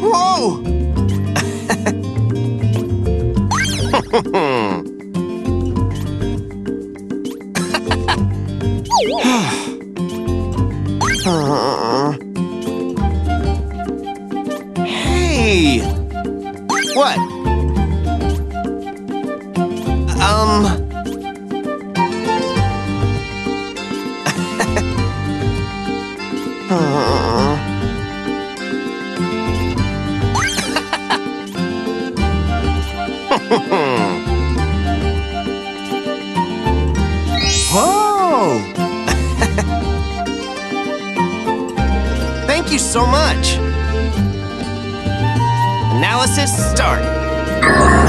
Whoa! Hey! What? Um... Whoa! Thank you so much. Analysis start.